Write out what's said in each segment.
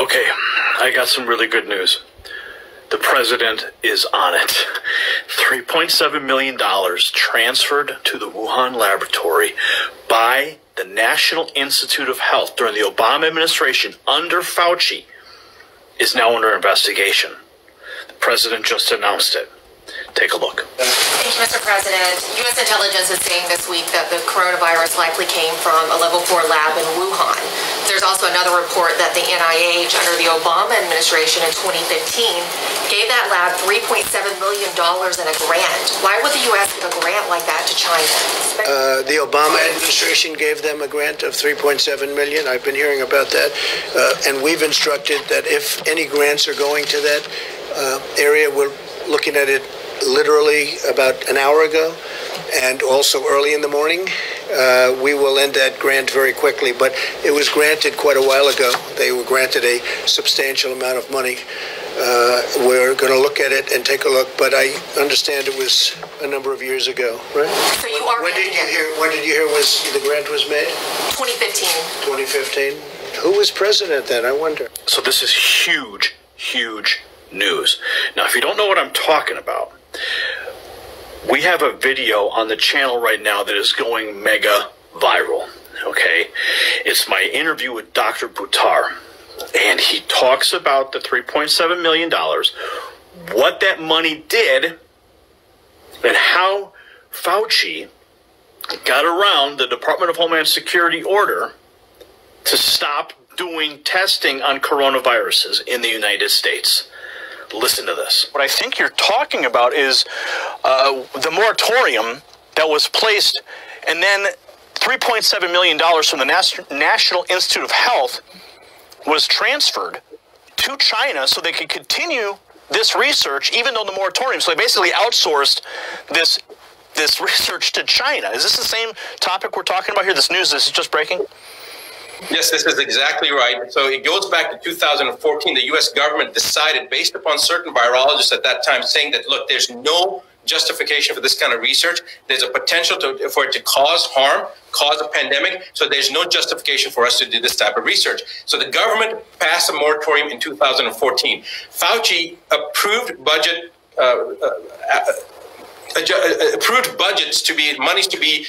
Okay, I got some really good news. The president is on it. $3.7 million transferred to the Wuhan laboratory by the National Institute of Health during the Obama administration under Fauci is now under investigation. The president just announced it. Take a look. Thank you, Mr. President. U.S. intelligence is saying this week that the coronavirus likely came from a level four lab in Wuhan. There's also another report that the NIH, under the Obama administration in 2015, gave that lab $3.7 million in a grant. Why would the U.S. give a grant like that to China? Uh, the Obama administration gave them a grant of 3.7 million. I've been hearing about that, uh, and we've instructed that if any grants are going to that uh, area, we're looking at it literally about an hour ago, and also early in the morning. Uh, we will end that grant very quickly, but it was granted quite a while ago. They were granted a substantial amount of money. Uh, we're going to look at it and take a look, but I understand it was a number of years ago, right? So you are When did you hear? When did you hear was the grant was made? 2015. 2015. Who was president then? I wonder. So this is huge, huge news. Now, if you don't know what I'm talking about, we have a video on the channel right now that is going mega viral. Okay, it's my interview with Dr. Buttar, and he talks about the 3.7 million dollars, what that money did, and how Fauci got around the Department of Homeland Security order to stop doing testing on coronaviruses in the United States. Listen to this. What I think you're talking about is uh, the moratorium that was placed, and then $3.7 million from the Nas- National Institute of Health was transferred to China so they could continue this research, even though the moratorium. So they basically outsourced this this research to China. Is this the same topic we're talking about here? This news this is just breaking. Yes, this is exactly right. So it goes back to 2014. The U.S. government decided, based upon certain virologists at that time, saying that look, there's no justification for this kind of research. There's a potential to, for it to cause harm, cause a pandemic. So there's no justification for us to do this type of research. So the government passed a moratorium in 2014. Fauci approved budget. Uh, uh, uh, approved budgets to be monies to be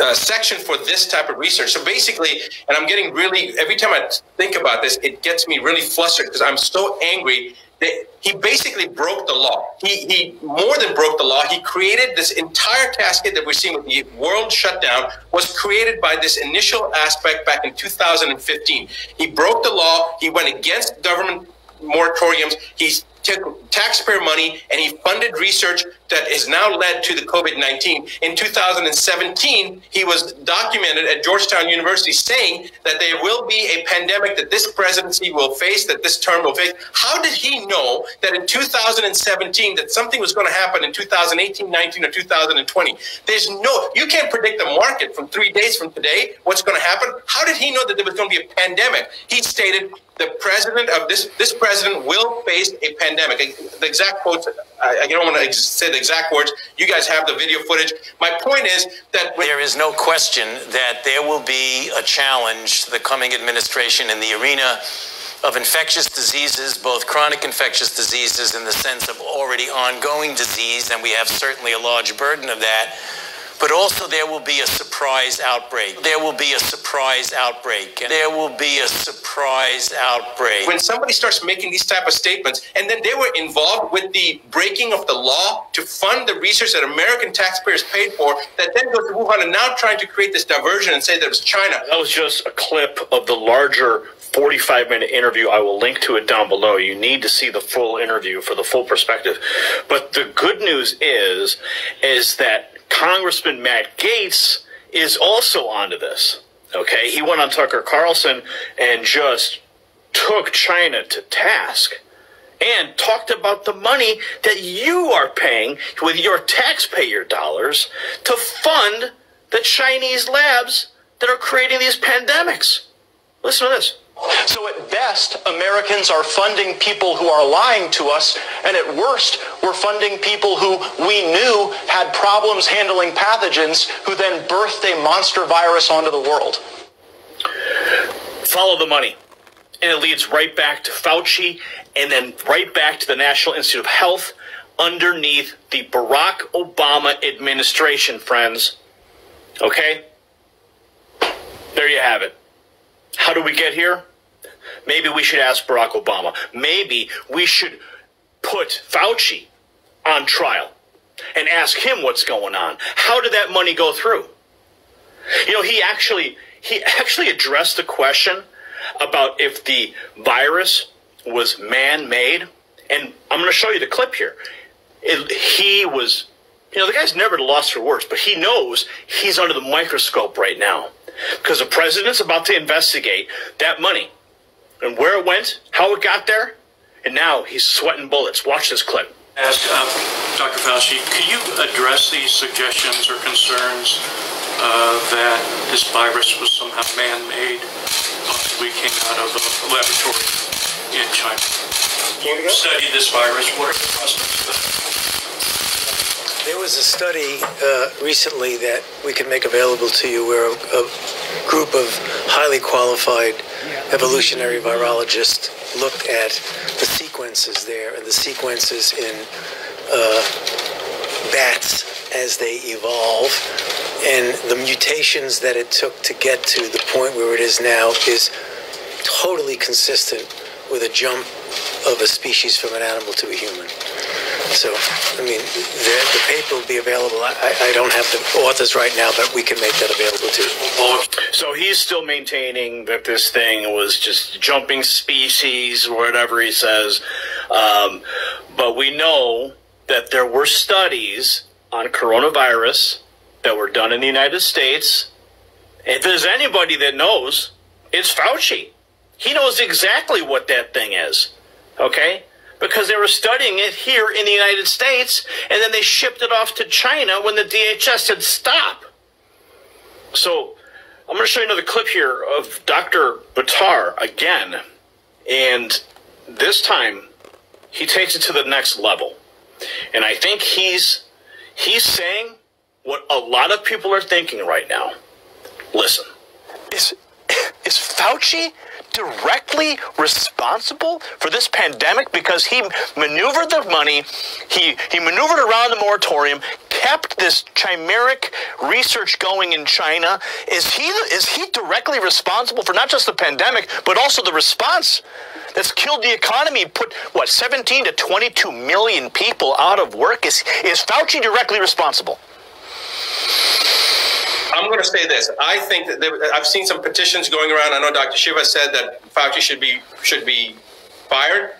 uh, section for this type of research. So basically, and I'm getting really every time I think about this, it gets me really flustered because I'm so angry that he basically broke the law. He he more than broke the law. He created this entire casket that we're seeing with the world shutdown was created by this initial aspect back in 2015. He broke the law. He went against government moratoriums. He's took taxpayer money and he funded research that has now led to the COVID 19. In 2017, he was documented at Georgetown University saying that there will be a pandemic that this presidency will face, that this term will face. How did he know that in 2017 that something was going to happen in 2018, 19, or 2020? There's no, you can't predict the market from three days from today, what's going to happen. How did he know that there was going to be a pandemic? He stated the president of this this president will face a pandemic. The exact quotes. I, I don't want to say the exact words. You guys have the video footage. My point is that there is no question that there will be a challenge the coming administration in the arena of infectious diseases, both chronic infectious diseases in the sense of already ongoing disease, and we have certainly a large burden of that but also there will be a surprise outbreak. There will be a surprise outbreak. And there will be a surprise outbreak. When somebody starts making these type of statements, and then they were involved with the breaking of the law to fund the research that American taxpayers paid for, that then goes to Wuhan and now trying to create this diversion and say that it was China. That was just a clip of the larger 45 minute interview. I will link to it down below. You need to see the full interview for the full perspective. But the good news is, is that Congressman Matt Gaetz is also onto this. Okay, he went on Tucker Carlson and just took China to task and talked about the money that you are paying with your taxpayer dollars to fund the Chinese labs that are creating these pandemics. Listen to this. So at best, Americans are funding people who are lying to us, and at worst, we're funding people who we knew had problems handling pathogens, who then birthed a monster virus onto the world. Follow the money. and it leads right back to Fauci and then right back to the National Institute of Health underneath the Barack Obama administration, friends. Okay? There you have it. How do we get here? Maybe we should ask Barack Obama. Maybe we should put Fauci on trial and ask him what's going on. How did that money go through? You know, he actually he actually addressed the question about if the virus was man-made, and I'm going to show you the clip here. It, he was, you know, the guy's never lost for words, but he knows he's under the microscope right now because the president's about to investigate that money and where it went, how it got there, and now he's sweating bullets. Watch this clip. Ask um, Dr. Fauci, could you address these suggestions or concerns uh, that this virus was somehow man-made, possibly came out of a laboratory in China? You studied this virus. What are the prospects of that? There was a study uh, recently that we can make available to you where a, a group of highly qualified evolutionary virologists looked at the sequences there and the sequences in uh, bats as they evolve and the mutations that it took to get to the point where it is now is totally consistent with a jump of a species from an animal to a human. So, I mean, the, the paper will be available. I, I don't have the authors right now, but we can make that available too. So he's still maintaining that this thing was just jumping species, whatever he says. Um, but we know that there were studies on coronavirus that were done in the United States. If there's anybody that knows, it's Fauci. He knows exactly what that thing is. Okay? Because they were studying it here in the United States, and then they shipped it off to China when the DHS said stop. So I'm going to show you another clip here of Dr. Buttar again. And this time, he takes it to the next level. And I think he's he's saying what a lot of people are thinking right now. Listen. Is is Fauci directly responsible for this pandemic because he maneuvered the money, he he maneuvered around the moratorium, kept this chimeric research going in China. Is he is he directly responsible for not just the pandemic but also the response that's killed the economy, put what 17 to 22 million people out of work? Is is Fauci directly responsible? I'm going to say this. I think that there, I've seen some petitions going around. I know Dr. Shiva said that Fauci should be should be fired.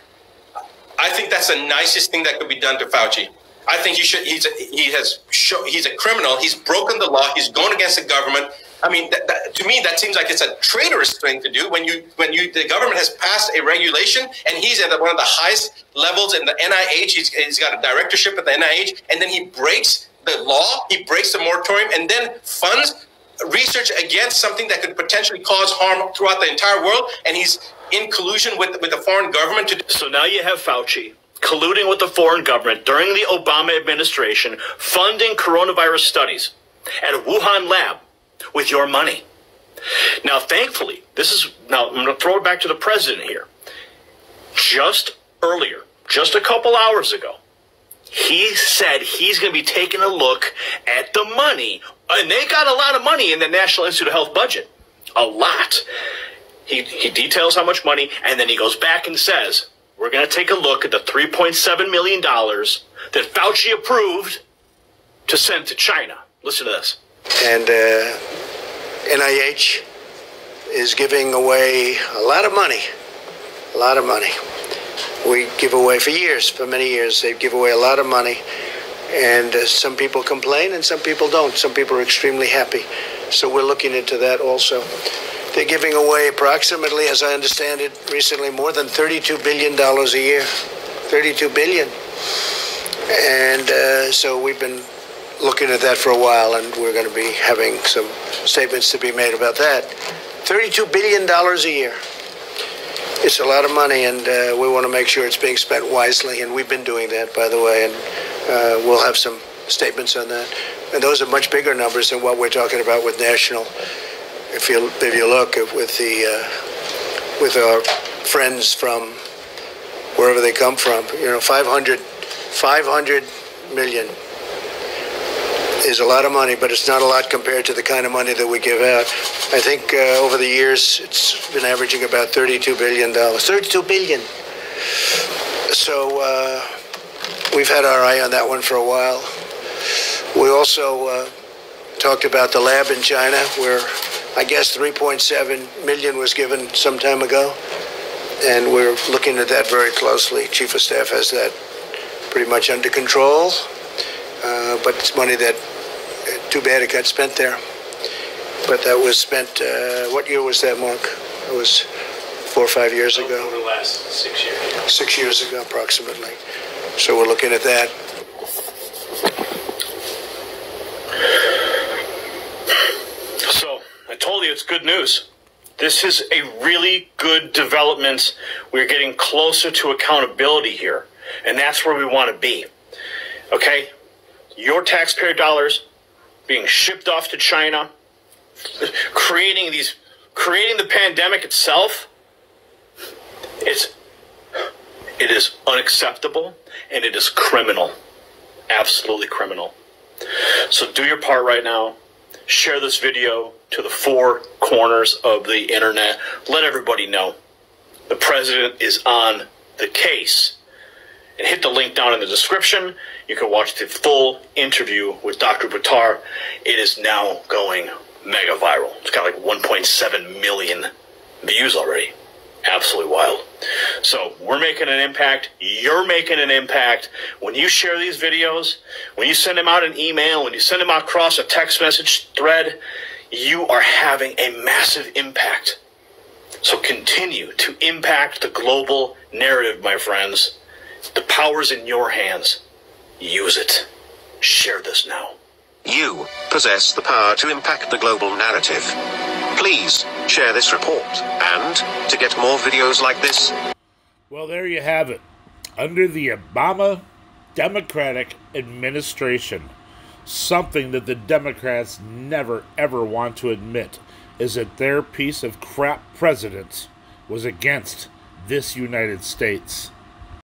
I think that's the nicest thing that could be done to Fauci. I think he should. He's a, he has show, he's a criminal. He's broken the law. He's going against the government. I mean, that, that, to me, that seems like it's a traitorous thing to do when you when you the government has passed a regulation and he's at one of the highest levels in the NIH. He's, he's got a directorship at the NIH, and then he breaks the law, he breaks the moratorium, and then funds research against something that could potentially cause harm throughout the entire world, and he's in collusion with with the foreign government to. So now you have Fauci colluding with the foreign government during the Obama administration, funding coronavirus studies at a Wuhan lab with your money. Now, thankfully, this is now I'm going to throw it back to the president here. Just earlier, just a couple hours ago, he said he's going to be taking a look at the money, and they got a lot of money in the National Institute of Health budget. A lot. He, he details how much money, and then he goes back and says, We're going to take a look at the $3.7 million that Fauci approved to send to China. Listen to this. And uh, NIH is giving away a lot of money, a lot of money we give away for years, for many years. They give away a lot of money, and uh, some people complain and some people don't. Some people are extremely happy. So we're looking into that also. They're giving away approximately, as I understand it, recently more than $32 billion a year. 32 billion. And uh, so we've been looking at that for a while, and we're going to be having some statements to be made about that. $32 billion a year. It's a lot of money, and uh, we want to make sure it's being spent wisely. And we've been doing that, by the way, and uh, we'll have some statements on that. And those are much bigger numbers than what we're talking about with national. If you if you look with the uh, with our friends from wherever they come from. You know, 500, 500 million is a lot of money, but it's not a lot compared to the kind of money that we give out. I think uh, over the years it's been averaging about $32 billion. 32 billion. So uh, we've had our eye on that one for a while. We also uh, talked about the lab in China, where I guess 3.7 million was given some time ago, and we're looking at that very closely. Chief of Staff has that pretty much under control, uh, but it's money that too bad it got spent there. But that was spent. Uh, what year was that, Mark? It was four or five years ago. Over the last six years. Six years ago, approximately. So we're looking at that. So I told you it's good news. This is a really good development. We're getting closer to accountability here, and that's where we want to be. Okay? Your taxpayer dollars being shipped off to China, creating these creating the pandemic itself. It's it is unacceptable and it is criminal. Absolutely criminal. So do your part right now. Share this video to the four corners of the internet. Let everybody know the president is on the case. And hit the link down in the description. You can watch the full interview with Dr. Buttar. It is now going mega viral. It's got like 1.7 million views already. Absolutely wild. So we're making an impact. You're making an impact. When you share these videos, when you send them out an email, when you send them out across a text message thread, you are having a massive impact. So continue to impact the global narrative, my friends. The power's in your hands. Use it. Share this now. You possess the power to impact the global narrative. Please share this report and to get more videos like this. Well, there you have it. Under the Obama Democratic administration, something that the Democrats never ever want to admit is that their piece of crap president was against this United States.